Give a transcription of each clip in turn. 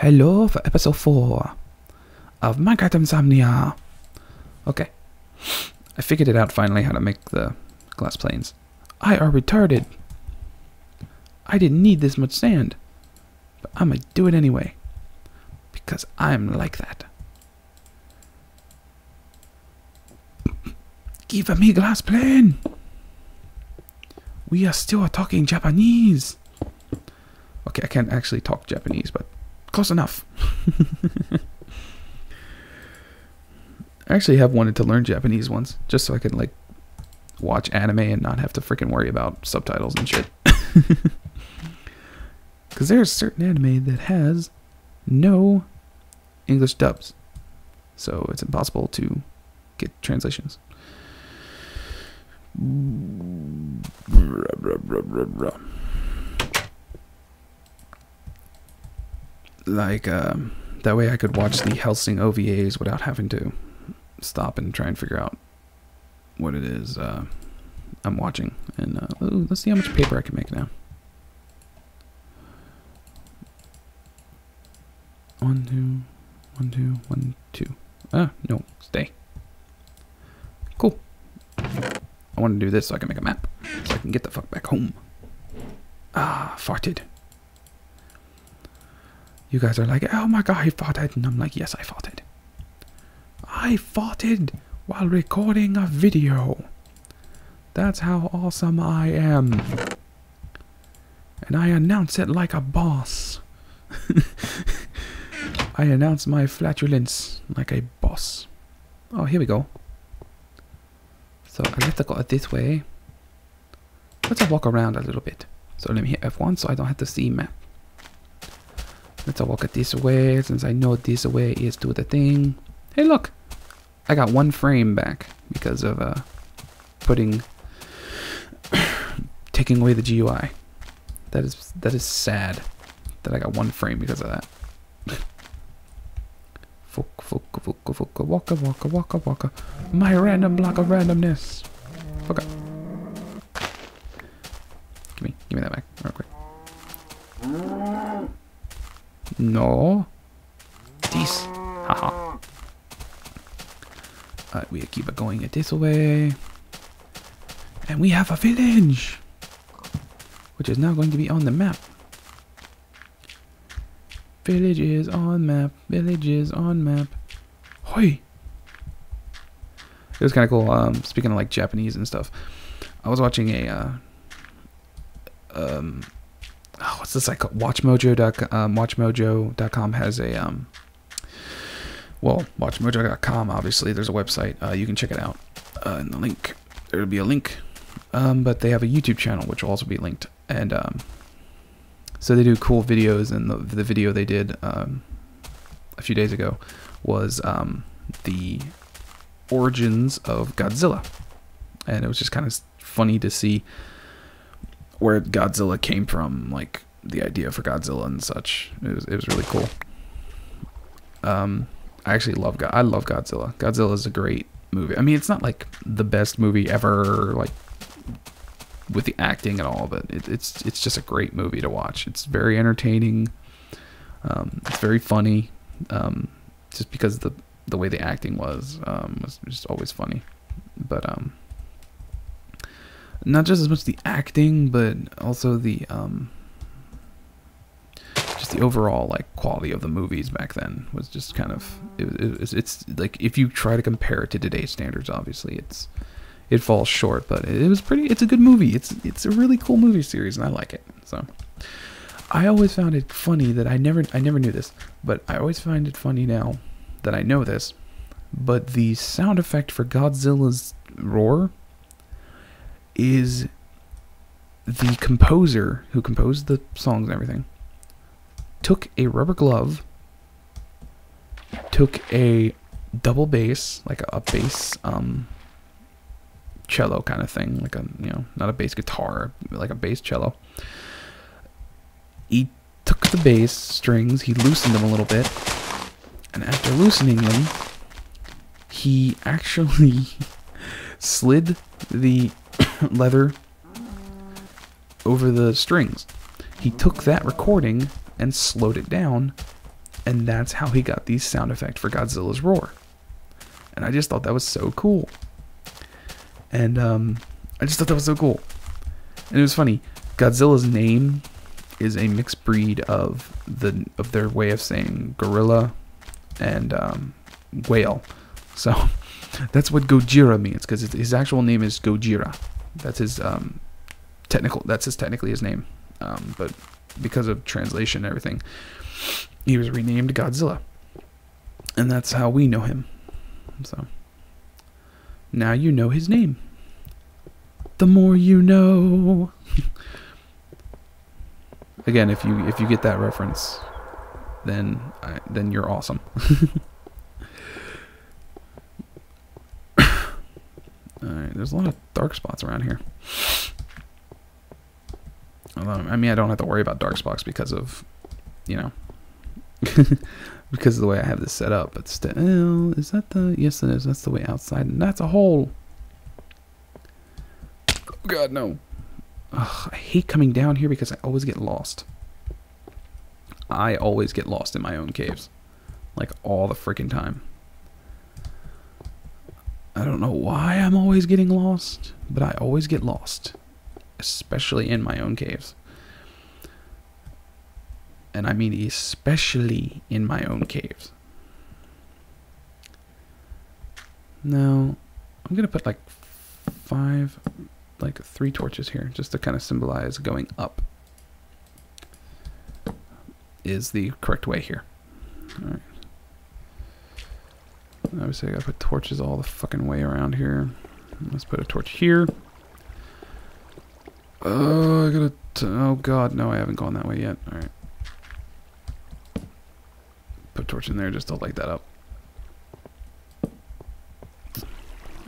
Hello for episode 4 of Minecraft Insomnia. Okay. I figured it out finally how to make the glass planes. I are retarded. I didn't need this much sand. But I'ma do it anyway. Because I'm like that. Give me glass plane. We are still talking Japanese. Okay, I can't actually talk Japanese, but close enough. I actually have wanted to learn Japanese once, just so I could like watch anime and not have to freaking worry about subtitles and shit. Because there's certain anime that has no English dubs, so it's impossible to get translations. Like, um, that way I could watch the Hellsing OVAs without having to stop and try and figure out what it is uh, I'm watching. And uh, ooh, let's see how much paper I can make now. One, two, one, two, one, two. Ah, no, stay. Cool. I want to do this so I can make a map. So I can get the fuck back home. Ah, farted. You guys are like, oh my god, he farted. And I'm like, yes, I farted. I farted while recording a video. That's how awesome I am. And I announce it like a boss. I announce my flatulence like a boss. Oh, here we go. So I have to go this way. Let's walk around a little bit. So let me hit F1 so I don't have to see map. Let's walk it this way since I know this way is to the thing. Hey, look! I got one frame back because of uh, putting taking away the GUI. That is that is sad that I got one frame because of that. Fuck, fuck, fuck, fuck, waka, waka, waka, waka. My random block of randomness. Fuck up. Give me, give me that back real quick. No. This. Haha. Alright, we keep going it this way. And we have a village. Which is now going to be on the map. Villages on map. Villages on map. Hoi. It was kind of cool. Um, speaking of like Japanese and stuff, I was watching a uh, um, what's this like? WatchMojo. Um, WatchMojo.com has a um, well, WatchMojo.com. Obviously, there's a website. Uh, you can check it out. Uh, in the link, there'll be a link. Um, but they have a YouTube channel, which will also be linked, and um, so they do cool videos. And the the video they did um, a few days ago was um, the origins of Godzilla, and it was just kind of funny to see where Godzilla came from, like the idea for Godzilla and such. It was it was really cool. Um, I actually love God. I love Godzilla. Godzilla is a great movie. I mean, it's not like the best movie ever, like with the acting and all, but it, it's it's just a great movie to watch. It's very entertaining. Um, it's very funny. Um, just because the the way the acting was um, was just always funny. But um, not just as much the acting, but also the um, the overall like quality of the movies back then was just kind of it, it, it's, it's like if you try to compare it to today's standards, obviously it's it falls short, but it was pretty. It's a good movie. It's it's a really cool movie series, and I like it. So I always found it funny that I never I never knew this, but I always find it funny now that I know this. But the sound effect for Godzilla's roar is the composer who composed the songs and everything took a rubber glove, took a double bass, like a, a bass um cello kind of thing, like a you know, not a bass guitar, like a bass cello. He took the bass strings, he loosened them a little bit, and after loosening them, he actually slid the leather over the strings. He took that recording and slowed it down And that's how he got the sound effect for Godzilla's roar. And I just thought that was so cool. And um, I just thought that was so cool. And it was funny. Godzilla's name is a mixed breed of the of their way of saying gorilla and um, whale. So that's what Gojira means because his actual name is Gojira. That's his um, technical. That's his technically his name. Um, but because of translation and everything, he was renamed Godzilla, and that's how we know him. So now you know his name. The more you know. Again, if you if you get that reference, then I, then you're awesome. Alright, there's a lot of dark spots around here. I mean, I don't have to worry about dark spots because of, you know, because of the way I have this set up. But still, is that the? Yes, it is. That's the way outside, and that's a hole. Oh God, no. Ugh, I hate coming down here because I always get lost. I always get lost in my own caves, like all the freaking time. I don't know why I'm always getting lost, but I always get lost, especially in my own caves. And I mean especially in my own caves. Now, I'm going to put like five, like three torches here, just to kind of symbolize going up is the correct way here. Alright. Obviously, I gotta put torches all the fucking way around here. Let's put a torch here. Oh, I gotta. oh god, no, I haven't gone that way yet. Alright. Put torch in there just to light that up.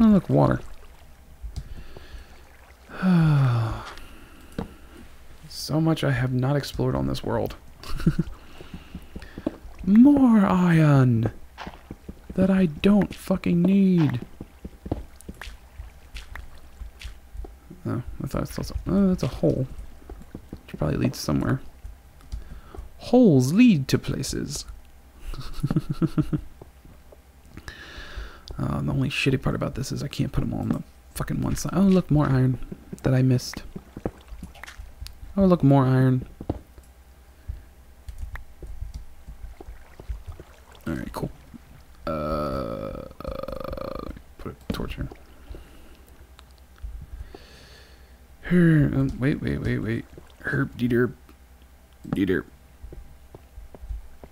Oh, look, water. so much I have not explored on this world. More iron that I don't fucking need. Saw some. Oh, that's a hole. Which probably leads somewhere. Holes lead to places. uh, the only shitty part about this is I can't put them all on the fucking one side. Oh, look, more iron that I missed. Oh, look, more iron. Alright, cool. Uh, uh, put a torch here. Um, wait, wait, wait, wait. Herb, deeder, deeder.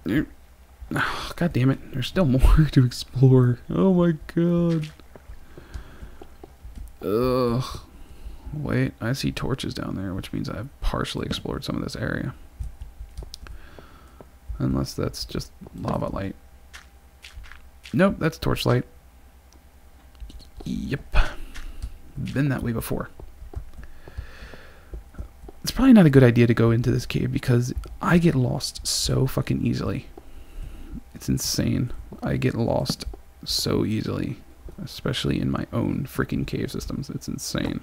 Oh, God damn it. There's still more to explore. Oh my god. Ugh. Wait, I see torches down there, which means I've partially explored some of this area. Unless that's just lava light. Nope, that's torchlight. Yep. Been that way before. Probably not a good idea to go into this cave because I get lost so fucking easily. It's insane. I get lost so easily, especially in my own freaking cave systems. It's insane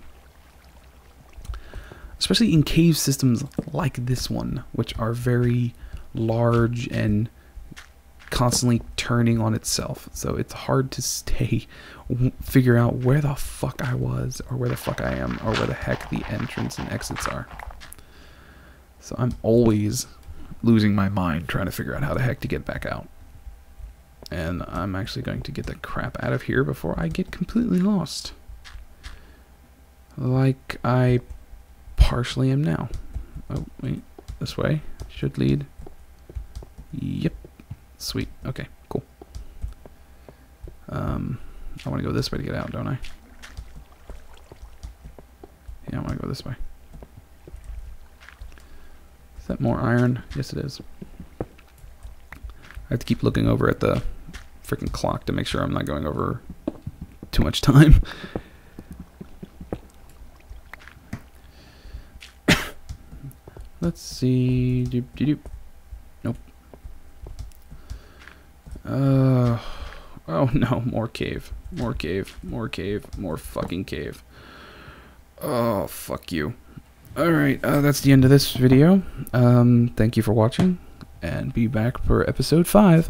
especially in cave systems like this one, which are very large and constantly turning on itself. So it's hard to stay, figure out where the fuck I was, or where the fuck I am, or where the heck the entrance and exits are. So I'm always losing my mind trying to figure out how the heck to get back out. And I'm actually going to get the crap out of here before I get completely lost. Like I partially am now. Oh, wait. This way should lead. Yep. Sweet. Okay, cool. Um, I want to go this way to get out, don't I? Yeah, I want to go this way. That more iron? Yes, it is. I have to keep looking over at the freaking clock to make sure I'm not going over too much time. Let's see. Doop, doop, doop. Nope. Uh. Oh no, more cave. More cave. More cave. More fucking cave. Oh, fuck you. Alright, uh, that's the end of this video. Um, thank you for watching. and be back for episode five.